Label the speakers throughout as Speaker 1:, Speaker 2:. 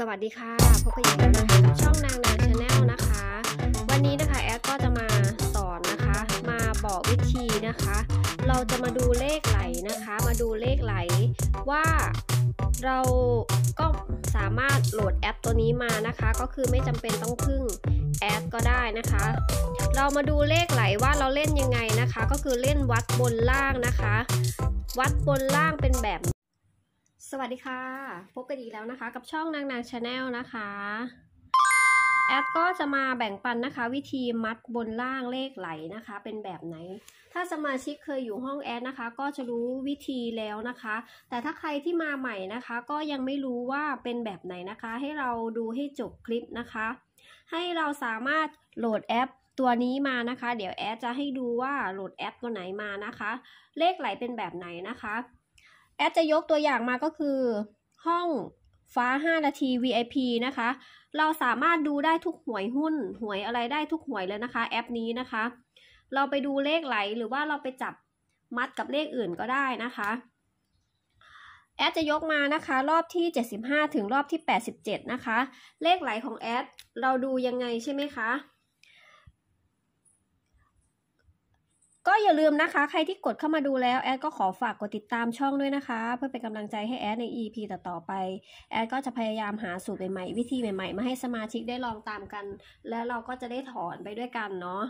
Speaker 1: สวัสดีค่ะพบกันอีกแล้วนะคะกับช่องนางนาง channel นะคะ วันนี้นะคะแอดก็จะมาสอนนะคะ มาบอกวิธีนะคะ เราจะมาดูเลขไหลนะคะ มาดูเลขไหลว่าเราก็สามารถโหลดแอปตัวนี้มานะคะ ก็คือไม่จำเป็นต้องพึ่งแอดก็ได้นะคะ เรามาดูเลขไหลว่าเราเล่นยังไงนะคะ ก็คือเล่นมัดบนล่างนะคะ มัดบนล่างเป็นแบบ สวัสดีค่ะ พบกันอีกแล้วนะคะ กับช่องนางนาง channel นะคะ แอดก็จะมาแบ่งปันนะคะ วิธีมัดบนล่างเลขไหลนะคะ เป็นแบบไหน ถ้าสมาชิกเคยอยู่ห้องแอดนะคะ ก็จะรู้วิธีแล้วนะคะ แต่ถ้าใครที่มาใหม่นะคะ ก็ยังไม่รู้ว่าเป็นแบบไหนนะคะ ให้เราดูให้จบคลิปนะคะ ให้เราสามารถโหลดแอปตัวนี้มานะคะ เดี๋ยวแอดจะให้ดูว่าโหลดแอปตัวไหนมานะคะ เลขไหลเป็นแบบไหนนะคะ แอดจะยกตัวอย่างมาก็คือ ห้องฟ้า 5 นาที VIP นะคะ เราสามารถดูได้ทุกหวยหุ้น หวยอะไรได้ทุกหวยเลยนะคะ แอปนี้นะคะ เราไปดูเลขไหลหรือว่าเราไปจับมัดกับเลขอื่นก็ได้นะคะ แอดจะยกมานะคะ รอบที่ 75 ถึงรอบที่ 87 นะคะ เลขไหลของแอดเราดูยังไงใช่ไหมคะ ก็อย่าลืมนะคะ ใครที่กดเข้ามาดูแล้ว แอดก็ขอฝากกดติดตามช่องด้วยนะคะ เพื่อเป็นกำลังใจให้แอดใน EP ต่อๆไป แอดก็จะพยายามหาสูตรใหม่ๆ วิธีใหม่ๆ มาให้สมาชิกได้ลองตามกัน และเราก็จะได้ถอนไปด้วยกันเนาะ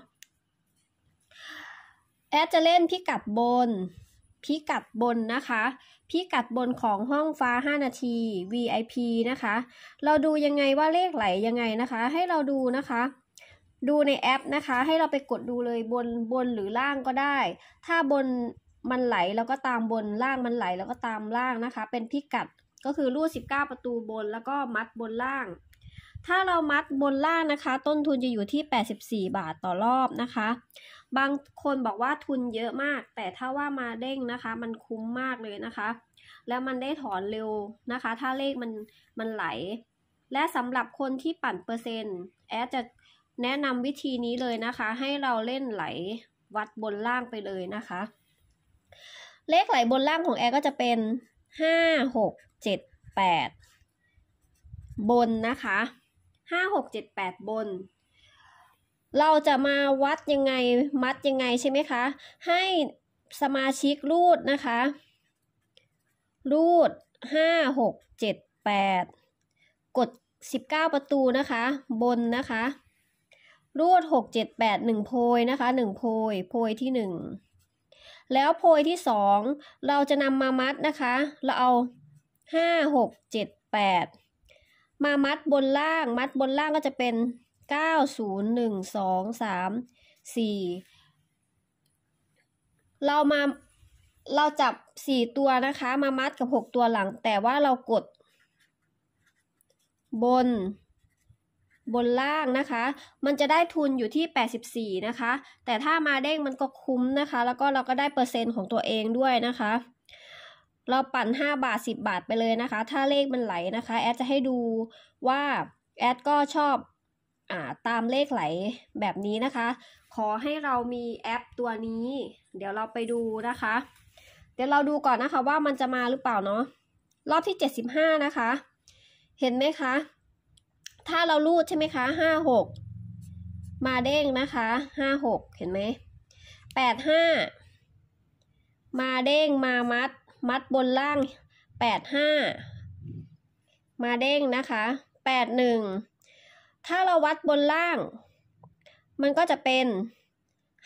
Speaker 1: แอดจะเล่นพิกัดบน พิกัดบนนะคะ พิกัดบนของห้องฟ้า 5 นาที VIP นะคะ เราดูยังไงว่าเลขไหลยังไงนะคะ ให้เราดูนะคะ ดูในแอปนะคะ ให้เราไปกดดูเลยบนบนหรือล่างก็ได้ ถ้าบนมันไหลเราก็ตามบนล่างมันไหลแล้วก็ตามล่างนะคะ เป็นพิกัดก็คือรูด19 ประตูบนแล้วก็มัดบนล่าง ถ้าเรามัดบนล่างนะคะ ต้นทุนจะอยู่ที่ 84 บาทต่อรอบนะคะ บางคนบอกว่าทุนเยอะมาก แต่ถ้าว่ามาเด้งนะคะ มันคุ้มมากเลยนะคะ แล้วมันได้ถอนเร็วนะคะ ถ้าเลขมันมันไหล และสำหรับคนที่ปั่นเปอร์เซ็นต์แอดจะ แนะนำวิธีนี้เลยนะคะ ให้เราเล่นไหลวัดบนล่างไปเลยนะคะ เลขไหลบนล่างของแอร์ก็จะเป็นห้าหกเจ็ดแปดบนนะคะห้าหกเจ็ดแปดบน เราจะมาวัดยังไงมัดยังไงใช่ไหมคะ ให้สมาชิกรูดนะคะ รูดห้าหกเจ็ดแปดกดสิบเก้าประตูนะคะ บนนะคะ รูดหกเจ็ดแปดหนึ่งโพยนะคะหนึ่งโพยโพยที่หนึ่งแล้วโพยที่สองเราจะนำมามัดนะคะ เราเอาห้าหกเจ็ดแปดมามัดบนล่างมัดบนล่างก็จะเป็นเก้าศูนย์หนึ่งสองสามสี่เรามาเราจับสี่ตัวนะคะ มามัดกับหกตัวหลัง แต่ว่าเรากด บน บนล่างนะคะ มันจะได้ทุนอยู่ที่ 84 นะคะ แต่ถ้ามาเด้งมันก็คุ้มนะคะ แล้วก็เราก็ได้เปอร์เซ็นต์ของตัวเองด้วยนะคะ เราปั่น 5 บาท 10 บาทไปเลยนะคะ ถ้าเลขมันไหลนะคะ แอดจะให้ดูว่าแอดก็ชอบอ่าตามเลขไหลแบบนี้นะคะ ขอให้เรามีแอปตัวนี้ เดี๋ยวเราไปดูนะคะ เดี๋ยวเราดูก่อนนะคะว่ามันจะมาหรือเปล่าเนาะ รอบที่ 75 นะคะ เห็นไหมคะ ถ้าเรารูดใช่ไหมคะห้าหกมาเด้งนะคะห้าหกเห็นไหมแปดห้ามาเด้งมามัด มัดบนล่างแปดห้ามาเด้งนะคะแปดหนึ่งถ้าเราวัดบนล่าง มันก็จะเป็น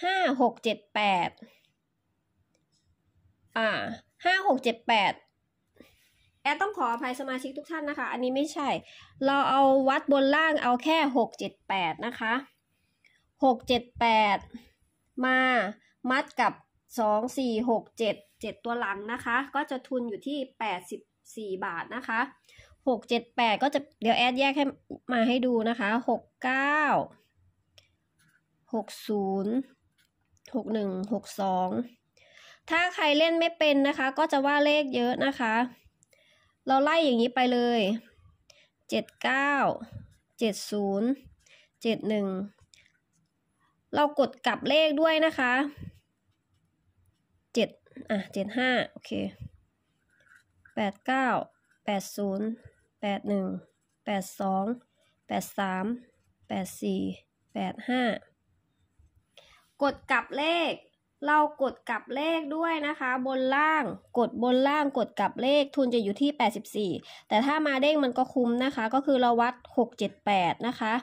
Speaker 1: ห้าหกเจ็ดแปดอ่าห้าหกเจ็ดแปด แอดต้องขออภัยสมาชิกทุกท่านนะคะ อันนี้ไม่ใช่ เราเอาวัดบนล่างเอาแค่หกเจ็ดแปดนะคะหกเจ็ดแปดมามัดกับสองสี่หกเจ็ดเจ็ดตัวหลังนะคะ ก็จะทุนอยู่ที่แปดสิบสี่บาทนะคะหกเจ็ดแปดก็จะเดี๋ยวแอดแยกให้มาให้ดูนะคะหกเก้าหกศูนย์หกหนึ่งหกสองถ้าใครเล่นไม่เป็นนะคะ ก็จะว่าเลขเยอะนะคะ เราไล่อย่างนี้ไปเลย เจ็ดเก้าเจ็ดศูนย์เจ็ดหนึ่งเรากดกลับเลขด้วยนะคะเจ็ดอะเจ็ดห้าโอเคแปดเก้าแปดศูนย์แปดหนึ่งแปดสองแปดสามแปดสี่แปดห้ากดกลับเลข เรากดกลับเลขด้วยนะคะ บนล่างกดบนล่างกดกลับเลขทุนจะอยู่ที่ 84 แต่ถ้ามาเด้งมันก็คุ้มนะคะ ก็คือเราวัด 678 นะคะ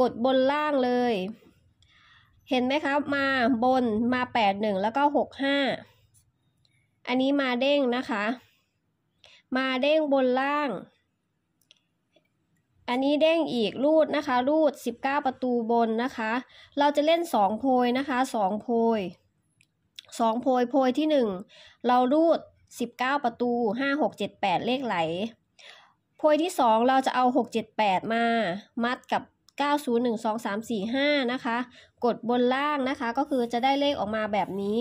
Speaker 1: กดบนล่างเลย เห็นไหมคะมาบนมา 81 แล้วก็ 65 อันนี้มาเด้งนะคะ มาเด้งบนล่าง อันนี้เด้งอีกรูดนะคะ รูด 19 ประตูบนนะคะ เราจะเล่น 2 โพยนะคะ 2 โพย 2 โพย โพยที่ 1 เรารูด 19 ประตู 5 6 7 8 เลขไหล โพยที่ 2 เราจะเอา 6 7 8 มา มัดกับ 9 0 1 2 3 4 5นะคะ กดบนล่างนะคะ ก็คือจะได้เลขออกมาแบบนี้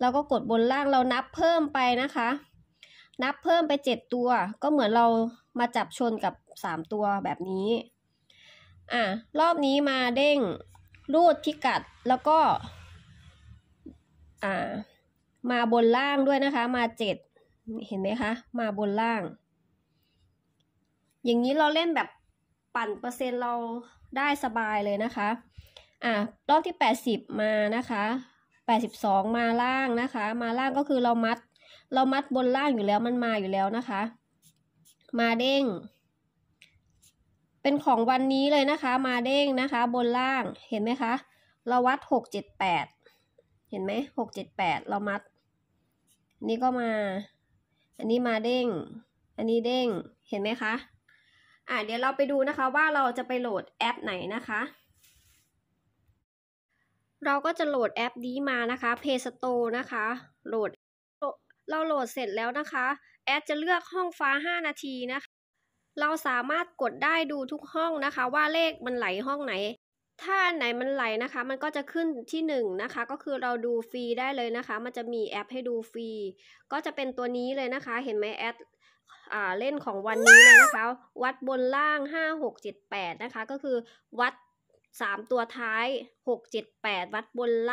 Speaker 1: เราก็กดบนล่างเรานับเพิ่มไปนะคะ นับเพิ่มไป 7 ตัว ก็เหมือนเรา มาจับชนกับ 3 ตัวแบบนี้ อะ รอบนี้มาเด้งรูดพิกัดแล้วก็ อ่า มาบนล่างด้วยนะคะ มา7เห็นไหมคะ มาบนล่าง อย่างนี้เราเล่นแบบปั่นเปอร์เซ็นต์เราได้สบายเลยนะคะ อะ รอบที่ 80 มานะคะ 82 มาล่างนะคะ มาล่างก็คือเรามัด เรามัดบนล่างอยู่แล้วมันมาอยู่แล้วนะคะ มาเด้ง เป็นของวันนี้เลยนะคะมาเด้งนะคะ บนล่างเห็นไหมคะ เราวัดหกเจ็ดแปดเห็นไหมหกเจ็ดแปดเรามัดนนี้ก็มา อันนี้มาเด้ง อันนี้เด้งเห็นไหมคะอะเดี๋ยวเราไปดูนะคะว่าเราจะไปโหลดแอปไหนนะคะ เราก็จะโหลดแอปนี้มานะคะ Play Store นะคะ โหลด เราโหลดเสร็จแล้วนะคะ แอดจะเลือกห้องฟ้า 5 นาทีนะคะ เราสามารถกดได้ดูทุกห้องนะคะ ว่าเลขมันไหลห้องไหน ถ้าอันไหนมันไหลนะคะ มันก็จะขึ้นที่1นนะคะ ก็คือเราดูฟรีได้เลยนะคะ มันจะมีแอปให้ดูฟรี ก็จะเป็นตัวนี้เลยนะคะ เห็นไหมแอดอเล่นของวันนี้เลยนะคะ วัดบนล่าง 5 6 7 8 นะคะ ก็คือวัด 3 ตัวท้าย 6 7 8 วัดบนล่าง